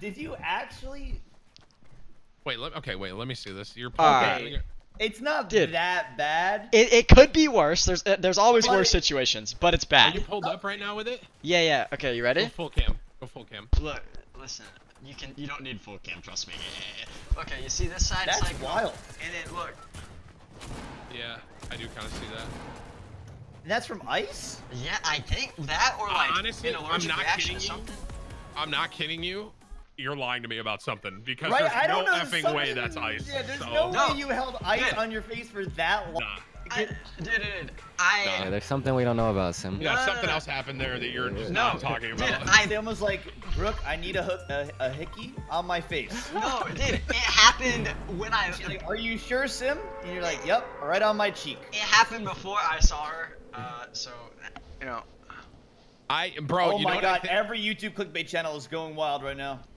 Did you actually? Wait, let, okay, wait. Let me see this. You're Alright. playing. It's not Dude. that bad. It, it could be worse. There's uh, there's always But worse it- situations, but it's bad. Are you pulled up right now with it? Yeah, yeah. Okay, you Go ready? full cam. Go full cam. Look, listen. You can you don't need full cam, trust me. Okay, you see this side? That's it's like wild. And then look. Yeah, I do kind of see that. And that's from ice. Yeah, I think that or like Honestly, an I'm allergic not reaction kidding or you. something. I'm not kidding you. You're lying to me about something because Right? there's I don't no know. effing way that's ice. Yeah, there's so- no, No. way you held ice Dude. on your face for that long. Nah. I, dude, dude, dude, I Yeah, there's something we don't know about Sim. Yeah, No, no, something no. else happened there that you're just No, not talking dude, about. I- They almost like, Brooke, I need a hook, a, a hickey on my face. no, dude, it happened when I She's like, are you sure, Sim? And you're like, yep, right on my cheek. it happened before I saw her. Uh, so you know. I, bro, oh you my know what I god, think? every YouTube clickbait channel is going wild right now.